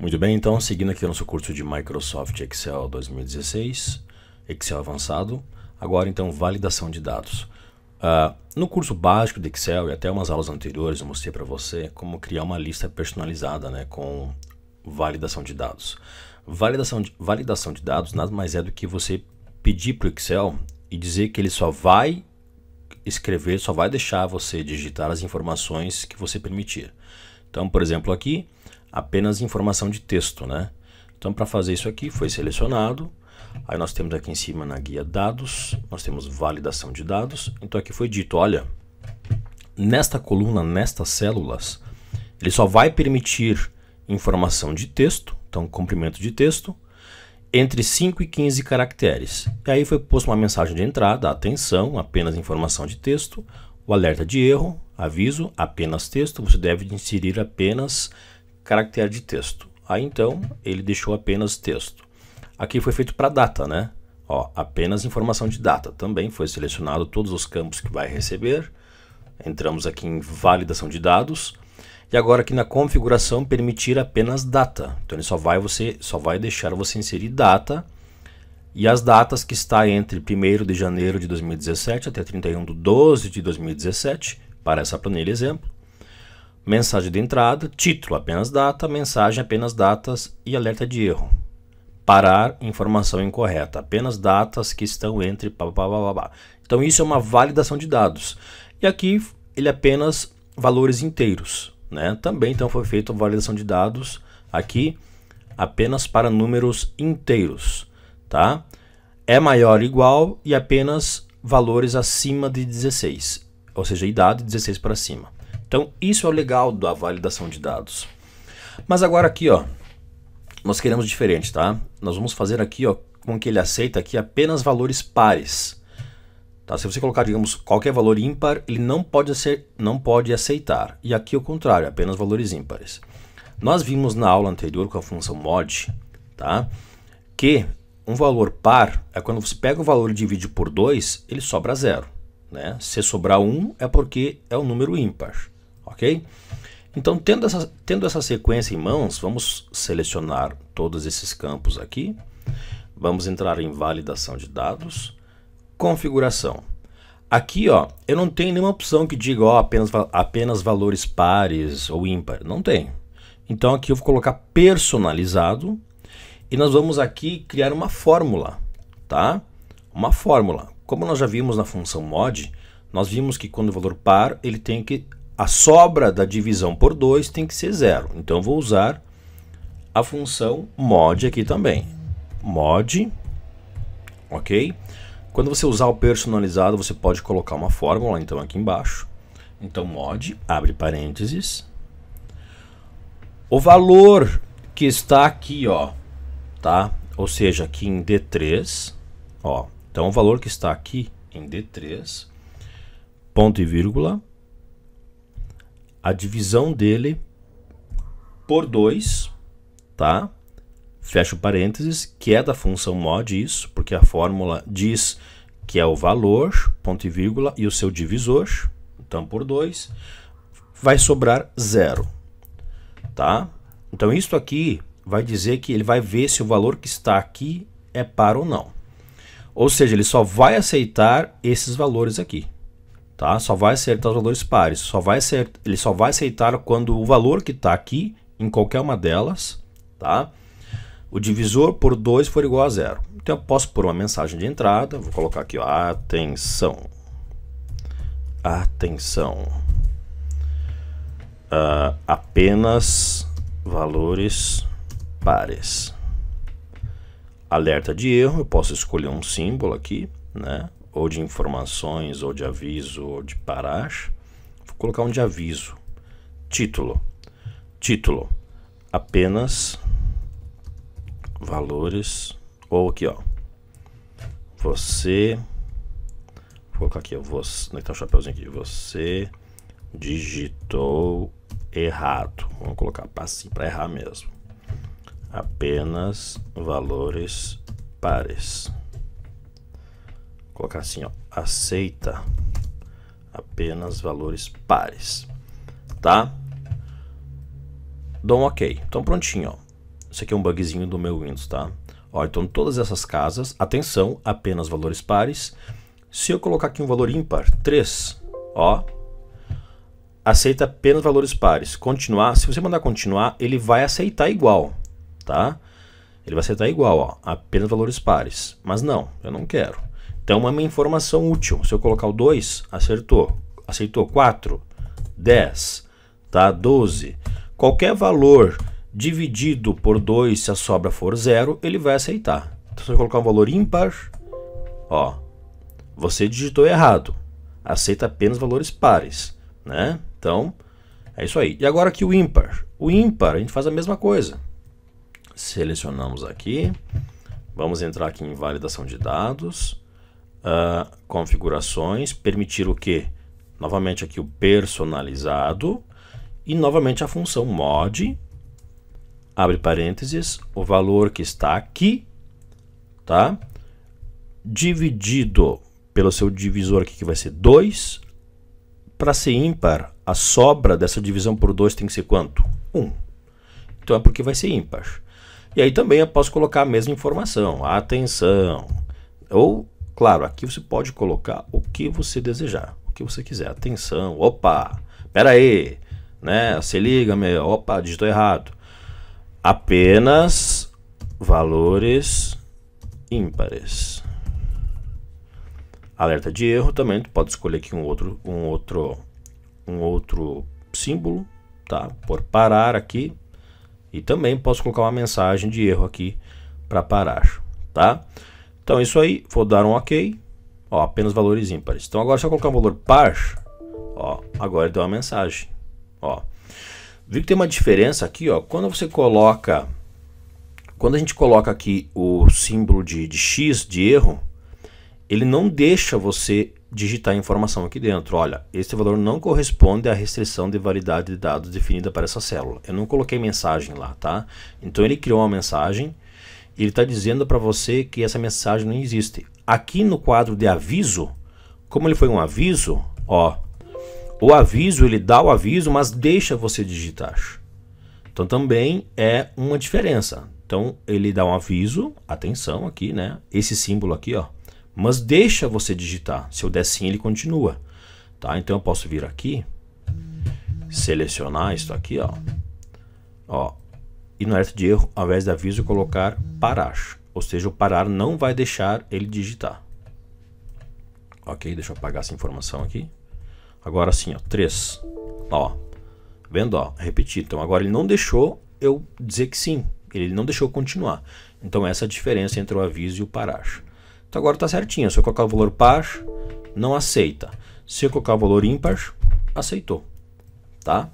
Muito bem, então, seguindo aqui o nosso curso de Microsoft Excel 2016, Excel avançado, agora então validação de dados. Uh, no curso básico de Excel e até umas aulas anteriores eu mostrei para você como criar uma lista personalizada né, com validação de dados. Validação de, validação de dados nada mais é do que você pedir para o Excel e dizer que ele só vai escrever, só vai deixar você digitar as informações que você permitir. Então, por exemplo, aqui apenas informação de texto, né? Então, para fazer isso aqui, foi selecionado. Aí nós temos aqui em cima na guia dados, nós temos validação de dados. Então aqui foi dito, olha, nesta coluna, nestas células, ele só vai permitir informação de texto, então comprimento de texto, entre 5 e 15 caracteres. E aí foi posto uma mensagem de entrada, atenção, apenas informação de texto, o alerta de erro, aviso, apenas texto, você deve inserir apenas caractere de texto. Aí então ele deixou apenas texto. Aqui foi feito para data, né? Ó, apenas informação de data. Também foi selecionado todos os campos que vai receber. Entramos aqui em validação de dados. E agora aqui na configuração permitir apenas data. Então ele só vai você só vai deixar você inserir data e as datas que está entre 1 de janeiro de 2017 até 31 de 12 de 2017 para essa planilha exemplo mensagem de entrada, título apenas data, mensagem apenas datas e alerta de erro. Parar, informação incorreta, apenas datas que estão entre Então isso é uma validação de dados. E aqui ele é apenas valores inteiros, né? Também então foi feita a validação de dados aqui apenas para números inteiros, tá? É maior ou igual e apenas valores acima de 16, ou seja, idade 16 para cima. Então, isso é o legal da validação de dados. Mas agora aqui, ó, nós queremos diferente, tá? Nós vamos fazer aqui, ó, com que ele aceita aqui apenas valores pares. Tá? Se você colocar, digamos, qualquer valor ímpar, ele não pode, ser, não pode aceitar. E aqui o contrário, apenas valores ímpares. Nós vimos na aula anterior com a função mod, tá? Que um valor par é quando você pega o valor e divide por 2, ele sobra zero. Né? Se sobrar 1 um, é porque é um número ímpar ok? Então, tendo essa, tendo essa sequência em mãos, vamos selecionar todos esses campos aqui. Vamos entrar em validação de dados, configuração. Aqui, ó, eu não tenho nenhuma opção que diga ó, apenas, apenas valores pares ou ímpar. Não tem. Então, aqui eu vou colocar personalizado e nós vamos aqui criar uma fórmula, tá? Uma fórmula. Como nós já vimos na função mod, nós vimos que quando o valor par, ele tem que a sobra da divisão por 2 tem que ser zero. Então vou usar a função mod aqui também. Mod, ok? Quando você usar o personalizado, você pode colocar uma fórmula, então aqui embaixo. Então mod, abre parênteses. O valor que está aqui, ó, tá? Ou seja, aqui em D3, ó. Então o valor que está aqui em D3, ponto e vírgula, a divisão dele por 2, tá? Fecha o parênteses, que é da função mod isso, porque a fórmula diz que é o valor, ponto e vírgula, e o seu divisor, então por 2, vai sobrar zero, tá? Então isso aqui vai dizer que ele vai ver se o valor que está aqui é par ou não. Ou seja, ele só vai aceitar esses valores aqui tá? Só vai aceitar os valores pares. Só vai ser, ele só vai aceitar quando o valor que está aqui, em qualquer uma delas, tá? O divisor por 2 for igual a zero. Então eu posso pôr uma mensagem de entrada, vou colocar aqui, ó, atenção. Atenção. Uh, apenas valores pares. Alerta de erro, eu posso escolher um símbolo aqui, né? Ou de informações, ou de aviso, ou de parar. Vou colocar um de aviso. Título. Título. Apenas valores. Ou aqui, ó. Você. Vou colocar aqui, ó. É tá o chapéuzinho aqui? Você digitou errado. Vamos colocar assim para errar mesmo. Apenas valores pares colocar assim, ó, aceita apenas valores pares, tá? Dou um ok. Então prontinho, ó. Isso aqui é um bugzinho do meu Windows, tá? Ó, então todas essas casas, atenção, apenas valores pares. Se eu colocar aqui um valor ímpar, 3, ó, aceita apenas valores pares. Continuar, se você mandar continuar, ele vai aceitar igual, tá? Ele vai aceitar igual, ó, apenas valores pares. Mas não, eu não quero. Então, é uma informação útil. Se eu colocar o 2, acertou. Aceitou 4, 10, tá? 12. Qualquer valor dividido por 2, se a sobra for zero, ele vai aceitar. Então, se eu colocar um valor ímpar, ó, você digitou errado. Aceita apenas valores pares, né? Então, é isso aí. E agora aqui o ímpar. O ímpar, a gente faz a mesma coisa. Selecionamos aqui. Vamos entrar aqui em validação de dados. Uh, configurações. Permitir o que? Novamente aqui o personalizado. E novamente a função mod. Abre parênteses. O valor que está aqui. Tá? Dividido pelo seu divisor aqui que vai ser 2 para ser ímpar, a sobra dessa divisão por 2 tem que ser quanto? 1. Um. Então é porque vai ser ímpar. E aí também eu posso colocar a mesma informação. Atenção. Ou, claro, aqui você pode colocar o que você desejar. O que você quiser. Atenção. Opa. Pera aí. Né? Se liga, meu. Opa, digitou errado. Apenas valores ímpares alerta de erro também, tu pode escolher aqui um outro, um outro, um outro símbolo, tá? Por parar aqui e também posso colocar uma mensagem de erro aqui para parar, tá? Então isso aí, vou dar um OK, ó, apenas valores ímpares. Então agora se eu colocar um valor par, ó, agora ele deu uma mensagem, ó. Viu que tem uma diferença aqui, ó, quando você coloca, quando a gente coloca aqui o símbolo de, de X de erro, ele não deixa você digitar a informação aqui dentro. Olha, esse valor não corresponde à restrição de validade de dados definida para essa célula. Eu não coloquei mensagem lá, tá? Então ele criou uma mensagem ele está dizendo para você que essa mensagem não existe. Aqui no quadro de aviso, como ele foi um aviso, ó, o aviso ele dá o aviso, mas deixa você digitar. Então também é uma diferença. Então ele dá um aviso, atenção aqui, né? Esse símbolo aqui, ó mas deixa você digitar. Se eu der sim, ele continua. Tá? Então eu posso vir aqui, selecionar isso aqui, ó, ó, e no alerta de erro, ao invés de aviso, colocar parar. Ou seja, o parar não vai deixar ele digitar. Ok, deixa eu apagar essa informação aqui. Agora sim, ó, 3. Ó, vendo, ó, repetir. Então agora ele não deixou eu dizer que sim. Ele não deixou continuar. Então essa é a diferença entre o aviso e o parar. Então agora está certinho. Se eu colocar o valor par, não aceita. Se eu colocar o valor ímpar, aceitou. Tá?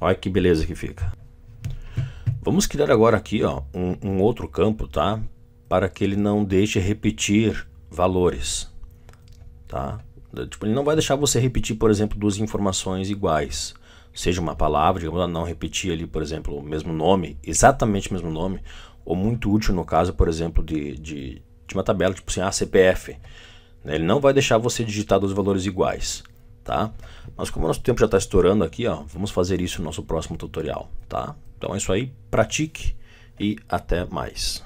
Olha que beleza que fica. Vamos criar agora aqui ó, um, um outro campo, tá? Para que ele não deixe repetir valores. Tá? Tipo, ele não vai deixar você repetir, por exemplo, duas informações iguais. Seja uma palavra, digamos, não repetir ali, por exemplo, o mesmo nome, exatamente o mesmo nome, ou muito útil no caso, por exemplo, de, de de uma tabela, tipo assim, ah, CPF. Né? Ele não vai deixar você digitar dois valores iguais, tá? Mas como o nosso tempo já está estourando aqui, ó, vamos fazer isso no nosso próximo tutorial, tá? Então é isso aí, pratique e até mais.